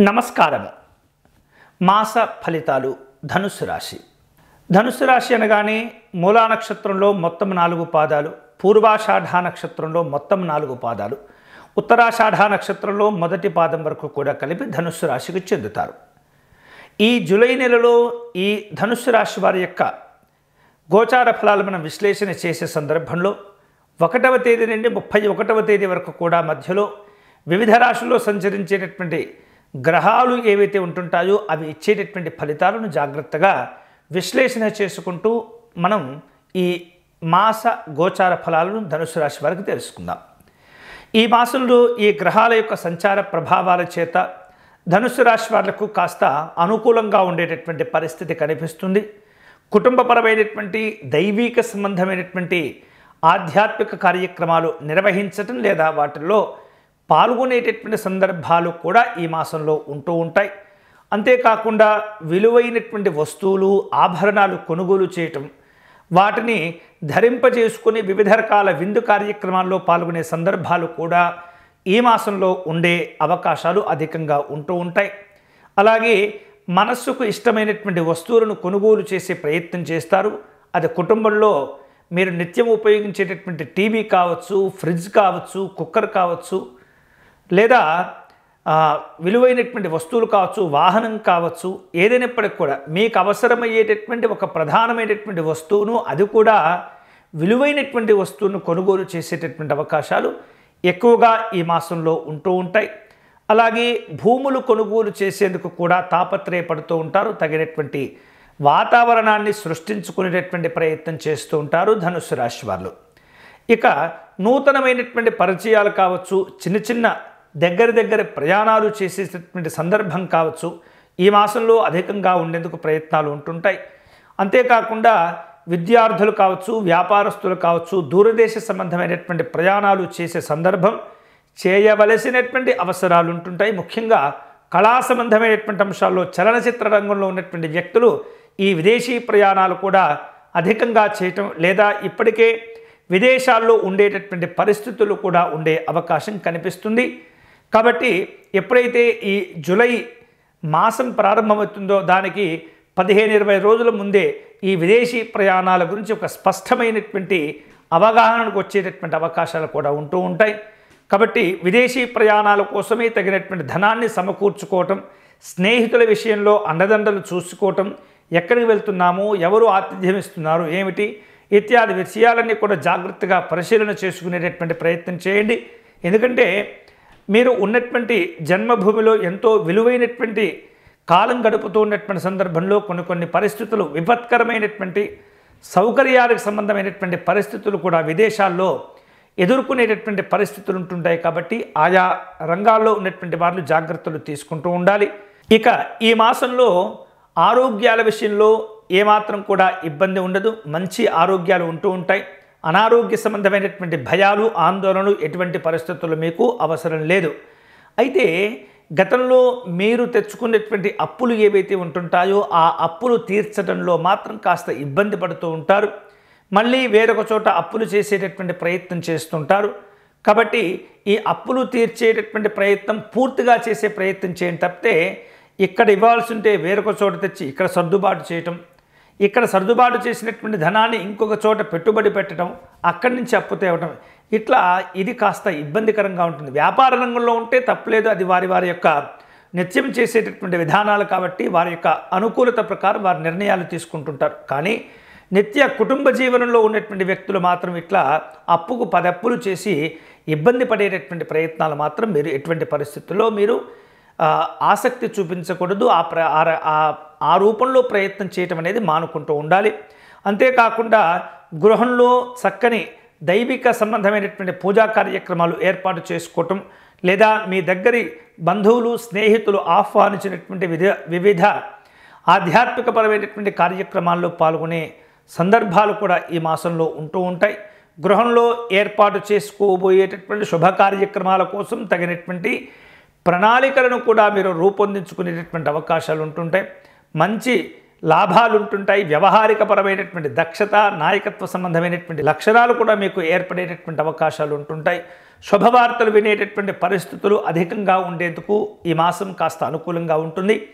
నమస్కారం మాస ఫలితాలు ధనుస్సు రాశి. ధనుస్సు రాశి అనగానే మూలా నక్షత్రంలో మొత్తం నాలుగు పాదాలు పూర్వాషాఢ నక్షత్రంలో మొత్తం నాలుగు పాదాలు ఉత్తరాషాఢ నక్షత్రంలో మొదటి పాదం వరకు కూడా కలిపి ధనుస్సు రాశికి చెందుతారు. ఈ జూలై నెలలో ఈ ధనుస్సు రాశి వారి యొక్క గోచార ఫలాలు మనం విశ్లేషణ చేసే సందర్భంలో ఒకటవ తేదీ నుండి ముప్పై ఒకటవ తేదీ వరకు కూడా మధ్యలో వివిధ రాశుల్లో సంచరించేటటువంటి గ్రహాలు ఏవైతే ఉంటుంటాయో అవి ఇచ్చేటటువంటి ఫలితాలను జాగ్రత్తగా విశ్లేషణ చేసుకుంటూ మనం ఈ మాస గోచార ఫలాలను ధనుసు రాశి వారికి తెలుసుకుందాం. ఈ మాసంలో ఈ గ్రహాల యొక్క సంచార ప్రభావాల చేత ధనుసు రాశి వాళ్ళకు కాస్త అనుకూలంగా ఉండేటటువంటి పరిస్థితి కనిపిస్తుంది. కుటుంబపరమైనటువంటి దైవీక సంబంధమైనటువంటి ఆధ్యాత్మిక కార్యక్రమాలు నిర్వహించటం లేదా వాటిల్లో పాల్గొనేటటువంటి సందర్భాలు కూడా ఈ మాసంలో ఉంటూ ఉంటాయి. అంతేకాకుండా విలువైనటువంటి వస్తువులు ఆభరణాలు కొనుగోలు చేయటం వాటిని ధరింపజేసుకుని వివిధ రకాల విందు కార్యక్రమాల్లో పాల్గొనే సందర్భాలు కూడా ఈ మాసంలో ఉండే అవకాశాలు అధికంగా ఉంటూ ఉంటాయి. అలాగే మనస్సుకు ఇష్టమైనటువంటి వస్తువులను కొనుగోలు చేసే ప్రయత్నం చేస్తారు. అది కుటుంబంలో మీరు నిత్యం ఉపయోగించేటటువంటి టీవీ కావచ్చు ఫ్రిడ్జ్ కావచ్చు కుక్కర్ కావచ్చు లేదా విలువైనటువంటి వస్తువులు కావచ్చు వాహనం కావచ్చు ఏదైనప్పటికి కూడా మీకు అవసరమయ్యేటటువంటి ఒక ప్రధానమైనటువంటి వస్తువును అది కూడా విలువైనటువంటి వస్తువును కొనుగోలు చేసేటటువంటి అవకాశాలు ఎక్కువగా ఈ మాసంలో ఉంటూ ఉంటాయి. అలాగే భూములు కొనుగోలు చేసేందుకు కూడా తాపత్రయపడుతూ ఉంటారు. తగినటువంటి వాతావరణాన్ని సృష్టించుకునేటటువంటి ప్రయత్నం చేస్తూ ఉంటారు ధనుసు రాశి వాళ్ళు. ఇక నూతనమైనటువంటి పరిచయాలు కావచ్చు చిన్న చిన్న దగ్గర దగ్గర ప్రయాణాలు చేసేటటువంటి సందర్భం కావచ్చు ఈ మాసంలో అధికంగా ఉండేందుకు ప్రయత్నాలు ఉంటుంటాయి. అంతేకాకుండా విద్యార్థులు కావచ్చు వ్యాపారస్తులు కావచ్చు దూరదేశ సంబంధమైనటువంటి ప్రయాణాలు చేసే సందర్భం చేయవలసినటువంటి అవసరాలు ఉంటుంటాయి. ముఖ్యంగా కళా సంబంధమైనటువంటి అంశాల్లో చలనచిత్ర రంగంలో ఉన్నటువంటి వ్యక్తులు ఈ విదేశీ ప్రయాణాలు కూడా అధికంగా చేయటం లేదా ఇప్పటికే విదేశాల్లో ఉండేటటువంటి పరిస్థితులు కూడా ఉండే అవకాశం కనిపిస్తుంది. కాబట్టి ఎప్పుడైతే ఈ జూలై మాసం ప్రారంభమవుతుందో దానికి పదిహేను ఇరవై రోజుల ముందే ఈ విదేశీ ప్రయాణాల గురించి ఒక స్పష్టమైనటువంటి అవగాహనకు వచ్చేటటువంటి అవకాశాలు కూడా ఉంటూ ఉంటాయి. కాబట్టి విదేశీ ప్రయాణాల కోసమే తగినటువంటి ధనాన్ని సమకూర్చుకోవటం స్నేహితుల విషయంలో అండదండలు చూసుకోవటం ఎక్కడికి వెళ్తున్నాము ఎవరు ఆతిథ్యం ఇస్తున్నారు ఏమిటి ఇత్యాది విషయాలన్నీ కూడా జాగ్రత్తగా పరిశీలన చేసుకునేటటువంటి ప్రయత్నం చేయండి. ఎందుకంటే మీరు ఉన్నటువంటి జన్మభూమిలో ఎంతో విలువైనటువంటి కాలం గడుపుతూ ఉన్నటువంటి సందర్భంలో కొన్ని కొన్ని పరిస్థితులు విపత్కరమైనటువంటి సౌకర్యాలకు సంబంధమైనటువంటి పరిస్థితులు కూడా విదేశాల్లో ఎదుర్కొనేటటువంటి పరిస్థితులు ఉంటుంటాయి కాబట్టి ఆయా రంగాల్లో ఉన్నటువంటి వాళ్ళు జాగ్రత్తలు తీసుకుంటూ ఉండాలి. ఇక ఈ మాసంలో ఆరోగ్యాల విషయంలో ఏమాత్రం కూడా ఇబ్బంది ఉండదు. మంచి ఆరోగ్యాలు ఉంటూ ఉంటాయి. అనారోగ్య సంబంధమైనటువంటి భయాలు ఆందోళనలు ఎటువంటి పరిస్థితులు మీకు అవసరం లేదు. అయితే గతంలో మీరు తెచ్చుకునేటువంటి అప్పులు ఏవైతే ఉంటుంటాయో ఆ అప్పులు తీర్చడంలో మాత్రం కాస్త ఇబ్బంది పడుతూ ఉంటారు. మళ్ళీ వేరొక చోట అప్పులు చేసేటటువంటి ప్రయత్నం చేస్తుంటారు. కాబట్టి ఈ అప్పులు తీర్చేటటువంటి ప్రయత్నం పూర్తిగా చేసే ప్రయత్నం చేయండి తప్పితే ఇక్కడ ఇవ్వాల్సి ఉంటే వేరొక చోట తెచ్చి ఇక్కడ సర్దుబాటు చేయటం ఇక్కడ సర్దుబాటు చేసినటువంటి ధనాన్ని ఇంకొక చోట పెట్టుబడి పెట్టడం అక్కడి నుంచి అప్పు తేవడం ఇట్లా ఇది కాస్త ఇబ్బందికరంగా ఉంటుంది. వ్యాపార రంగంలో ఉంటే తప్పలేదు. అది వారి వారి యొక్క నిత్యం చేసేటటువంటి విధానాలు కాబట్టి వారి యొక్క అనుకూలత ప్రకారం వారి నిర్ణయాలు తీసుకుంటుంటారు. కానీ నిత్య కుటుంబ జీవనంలో ఉన్నటువంటి వ్యక్తులు మాత్రం ఇట్లా అప్పుకు పదప్పులు చేసి ఇబ్బంది పడేటటువంటి ప్రయత్నాలు మాత్రం మీరు ఎటువంటి పరిస్థితుల్లో మీరు ఆసక్తి చూపించకూడదు. ఆ ప్ర ఆ ఆ- రూపంలో ప్రయత్నం చేయటం అనేది మానుకుంటూ ఉండాలి. అంతేకాకుండా గృహంలో చక్కని దైవిక సంబంధమైనటువంటి పూజా కార్యక్రమాలు ఏర్పాటు చేసుకోవటం లేదా మీ దగ్గరి బంధువులు స్నేహితులు ఆహ్వానించినటువంటి విధ వివిధ ఆధ్యాత్మికపరమైనటువంటి కార్యక్రమాల్లో పాల్గొనే సందర్భాలు కూడా ఈ మాసంలో ఉంటూ ఉంటాయి. గృహంలో ఏర్పాటు చేసుకోబోయేటటువంటి శుభ కార్యక్రమాల కోసం తగినటువంటి ప్రణాళికలను కూడా మీరు రూపొందించుకునేటటువంటి అవకాశాలు ఉంటుంటాయి. మంచి లాభాలు ఉంటుంటాయి వ్యవహారికపరమైనటువంటి దక్షత నాయకత్వ సంబంధమైనటువంటి లక్షణాలు కూడా మీకు ఏర్పడేటటువంటి అవకాశాలు ఉంటుంటాయి శుభవార్తలు వినేటటువంటి పరిస్థితులు అధికంగా ఉండేందుకు ఈ మాసం కాస్త అనుకూలంగా ఉంటుంది.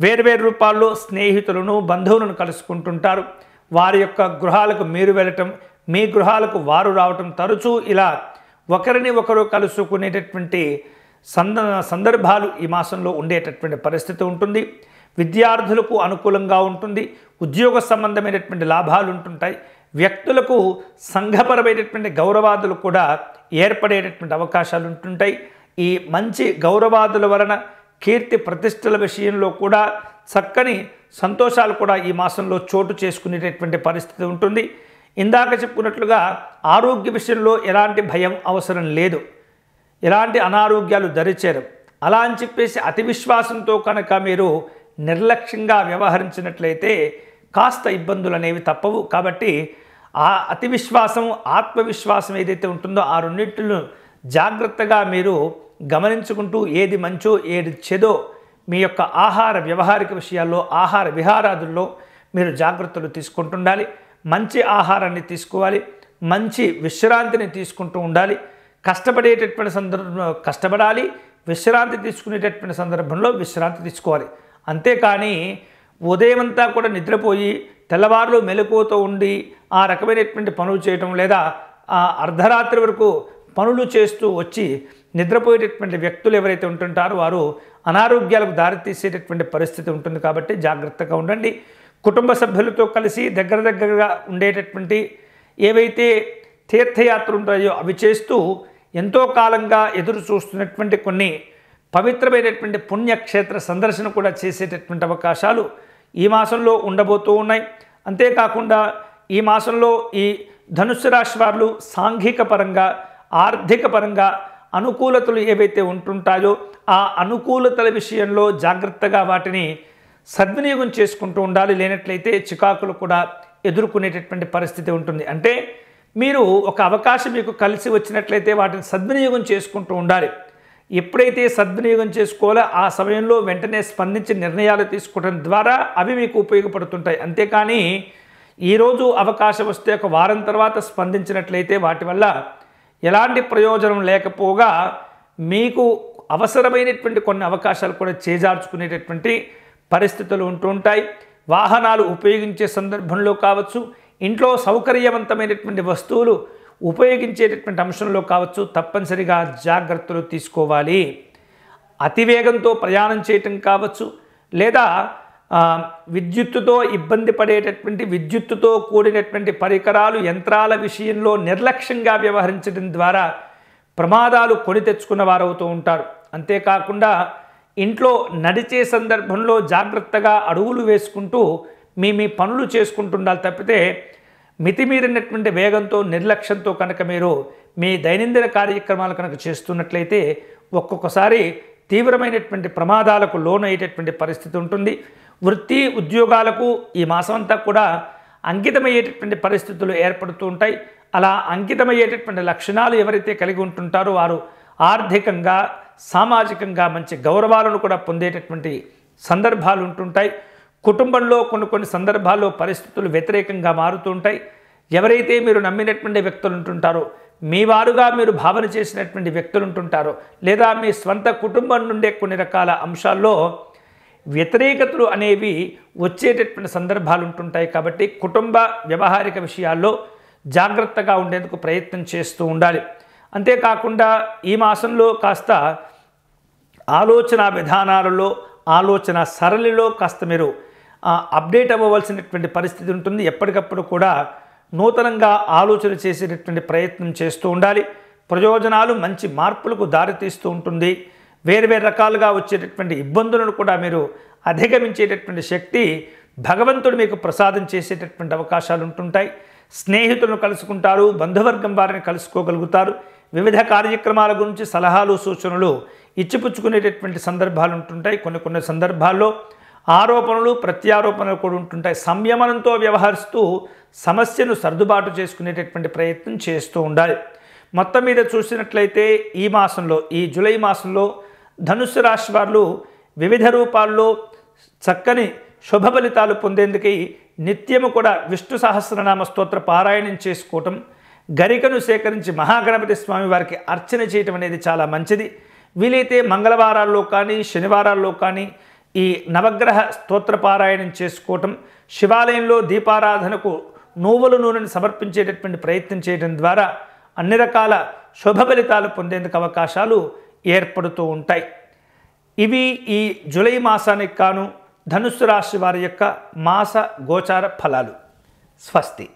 వేర్వేరు రూపాల్లో స్నేహితులను బంధువులను కలుసుకుంటుంటారు. వారి యొక్క గృహాలకు మీరు వెళ్ళటం మీ గృహాలకు వారు రావటం తరచూ ఇలా ఒకరిని ఒకరు కలుసుకునేటటువంటి సంద సందర్భాలు ఈ మాసంలో ఉండేటటువంటి పరిస్థితి ఉంటుంది. విద్యార్థులకు అనుకూలంగా ఉంటుంది ఉద్యోగ సంబంధమైనటువంటి లాభాలు ఉంటుంటాయి వ్యక్తులకు సంఘపరమైనటువంటి గౌరవాదులు కూడా ఏర్పడేటటువంటి అవకాశాలు ఉంటుంటాయి. ఈ మంచి గౌరవాదుల వలన కీర్తి ప్రతిష్టల విషయంలో కూడా చక్కని సంతోషాలు కూడా ఈ మాసంలో చోటు చేసుకునేటటువంటి పరిస్థితి ఉంటుంది. ఇందాక చెప్పుకున్నట్లుగా ఆరోగ్య విషయంలో ఎలాంటి భయం అవసరం లేదు. ఎలాంటి అనారోగ్యాలు దరిచేరు అలా అని చెప్పేసి అతి విశ్వాసంతో కనుక మీరు నిర్లక్ష్యంగా వ్యవహరించినట్లయితే కాస్త ఇబ్బందులు అనేవి తప్పవు. కాబట్టి ఆ అతి విశ్వాసం ఆత్మవిశ్వాసం ఏదైతే ఉంటుందో ఆ రెండింటిని జాగ్రత్తగా మీరు గమనించుకుంటూ ఏది మంచో ఏది చెదో మీ యొక్క ఆహార వ్యవహారిక విషయాల్లో ఆహార విహారాదుల్లో మీరు జాగ్రత్తలు తీసుకుంటుండాలి. మంచి ఆహారాన్ని తీసుకోవాలి. మంచి విశ్రాంతిని తీసుకుంటూ ఉండాలి. కష్టపడేటటువంటి సందర్భంలో కష్టపడాలి. విశ్రాంతి తీసుకునేటటువంటి సందర్భంలో విశ్రాంతి తీసుకోవాలి. అంతేకాని ఉదయం అంతా కూడా నిద్రపోయి తెల్లవారులు మెలకువతో ఉండి ఆ రకమైనటువంటి పనులు చేయటం లేదా ఆ అర్ధరాత్రి వరకు పనులు చేస్తూ వచ్చి నిద్రపోయేటటువంటి వ్యక్తులు ఎవరైతే ఉంటుంటారో వారు అనారోగ్యాలకు దారితీసేటటువంటి పరిస్థితి ఉంటుంది కాబట్టి జాగ్రత్తగా ఉండండి. కుటుంబ సభ్యులతో కలిసి దగ్గర దగ్గరగా ఉండేటటువంటి ఏవైతే తీర్థయాత్రలు ఉంటాయో అవి చేస్తూ ఎంతో కాలంగా ఎదురు చూస్తున్నటువంటి కొన్ని పవిత్రమైనటువంటి పుణ్యక్షేత్ర సందర్శన కూడా చేసేటటువంటి అవకాశాలు ఈ మాసంలో ఉండబోతూ ఉన్నాయి. అంతేకాకుండా ఈ మాసంలో ఈ ధనుస్సు రాశి వారు సాంఘిక పరంగా ఆర్థిక పరంగా అనుకూలతలు ఏవైతే ఉంటుంటాయో ఆ అనుకూలతల విషయంలో జాగ్రత్తగా వాటిని సద్వినియోగం చేసుకుంటూ ఉండాలి. లేనట్లయితే చికాకులు కూడా ఎదుర్కొనేటటువంటి పరిస్థితి ఉంటుంది. అంటే మీరు ఒక అవకాశం మీకు కలిసి వచ్చినట్లయితే వాటిని సద్వినియోగం చేసుకుంటూ ఉండాలి. ఎప్పుడైతే సద్వినియోగం చేసుకోవాలో ఆ సమయంలో వెంటనే స్పందించి నిర్ణయాలు తీసుకోవడం ద్వారా అవి మీకు ఉపయోగపడుతుంటాయి. అంతేకాని ఈరోజు అవకాశం వస్తే ఒక వారం తర్వాత స్పందించినట్లయితే వాటి వల్ల ఎలాంటి ప్రయోజనం లేకపోగా మీకు అవసరమైనటువంటి కొన్ని అవకాశాలు కూడా చేజార్చుకునేటటువంటి పరిస్థితులు ఉంటూ ఉంటాయి. వాహనాలు ఉపయోగించే సందర్భంలో కావచ్చు ఇంట్లో సౌకర్యవంతమైనటువంటి వస్తువులు ఉపయోగించేటటువంటి అంశంలో కావచ్చు తప్పనిసరిగా జాగ్రత్తలు తీసుకోవాలి. అతివేగంతో ప్రయాణం చేయటం కావచ్చు లేదా విద్యుత్తుతో ఇబ్బంది పడేటటువంటి విద్యుత్తుతో కూడినటువంటి పరికరాలు యంత్రాల విషయంలో నిర్లక్ష్యంగా వ్యవహరించడం ద్వారా ప్రమాదాలు కొని తెచ్చుకున్న వారు అవుతూ ఉంటారు. అంతేకాకుండా ఇంట్లో నడిచే సందర్భంలో జాగ్రత్తగా అడుగులు వేసుకుంటూ మీ మీ పనులు చేసుకుంటుండాలి తప్పితే మితిమీరినటువంటి వేగంతో నిర్లక్ష్యంతో కనుక మీరు మీ దైనందిన కార్యక్రమాలు కనుక చేస్తున్నట్లయితే ఒక్కొక్కసారి తీవ్రమైనటువంటి ప్రమాదాలకు లోనయ్యేటటువంటి పరిస్థితి ఉంటుంది. వృత్తి ఉద్యోగాలకు ఈ మాసం అంతా కూడా అంకితమయ్యేటటువంటి పరిస్థితులు ఏర్పడుతూ ఉంటాయి. అలా అంకితమయ్యేటటువంటి లక్షణాలు ఎవరైతే కలిగి ఉంటుంటారో వారు ఆర్థికంగా సామాజికంగా మంచి గౌరవాలను కూడా పొందేటటువంటి సందర్భాలు ఉంటుంటాయి. కుటుంబంలో కొన్ని కొన్ని సందర్భాల్లో పరిస్థితులు వ్యతిరేకంగా మారుతూ ఉంటాయి. ఎవరైతే మీరు నమ్మినటువంటి వ్యక్తులు ఉంటుంటారో మీ వారుగా మీరు భావన చేసినటువంటి వ్యక్తులు ఉంటుంటారో లేదా మీ స్వంత కుటుంబం నుండే కొన్ని రకాల అంశాల్లో వ్యతిరేకతలు అనేవి వచ్చేటటువంటి సందర్భాలు ఉంటుంటాయి కాబట్టి కుటుంబ వ్యవహారిక విషయాల్లో జాగ్రత్తగా ఉండేందుకు ప్రయత్నం చేస్తూ ఉండాలి. అంతేకాకుండా ఈ మాసంలో కాస్త ఆలోచన విధానాలలో ఆలోచన సరళిలో కాస్త మీరు అప్డేట్ అవ్వవలసినటువంటి పరిస్థితి ఉంటుంది. ఎప్పటికప్పుడు కూడా నూతనంగా ఆలోచన చేసేటటువంటి ప్రయత్నం చేస్తూ ఉండాలి. ప్రయోజనాలు మంచి మార్పులకు దారితీస్తూ ఉంటుంది. వేరు వేరు రకాలుగా వచ్చేటటువంటి ఇబ్బందులను కూడా మీరు అధిగమించేటటువంటి శక్తి భగవంతుడు మీకు ప్రసాదం చేసేటటువంటి అవకాశాలు ఉంటుంటాయి. స్నేహితులను కలుసుకుంటారు బంధువర్గం వారిని కలుసుకోగలుగుతారు. వివిధ కార్యక్రమాల గురించి సలహాలు సూచనలు ఇచ్చిపుచ్చుకునేటటువంటి సందర్భాలు ఉంటుంటాయి. కొన్ని కొన్ని సందర్భాల్లో ఆరోపణలు ప్రత్యారోపణలు కూడా ఉంటుంటాయి. సంయమనంతో వ్యవహరిస్తూ సమస్యను సర్దుబాటు చేసుకునేటటువంటి ప్రయత్నం చేస్తూ ఉండాలి. మొత్తం మీద చూసినట్లయితే ఈ మాసంలో ఈ జూలై మాసంలో ధనుస్సు రాశి వారు వివిధ రూపాల్లో చక్కని శుభ ఫలితాలు పొందేందుకు నిత్యము కూడా విష్ణు సహస్రనామ స్తోత్ర పారాయణం చేసుకోవటం గరికను సేకరించి మహాగణపతి స్వామి వారికి అర్చన చేయటం అనేది చాలా మంచిది. వీలైతే మంగళవారాల్లో కానీ శనివారాల్లో కానీ ఈ నవగ్రహ స్తోత్రపారాయణం చేసుకోవటం శివాలయంలో దీపారాధనకు నువ్వుల నూనెను సమర్పించేటటువంటి ప్రయత్నం చేయడం ద్వారా అన్ని రకాల శుభ ఫలితాలు పొందేందుకు అవకాశాలు ఏర్పడుతూ ఉంటాయి. ఇవి ఈ జూలై మాసానికి కాను ధనుస్సు రాశి వారి యొక్క మాస గోచార ఫలాలు. స్వస్తి.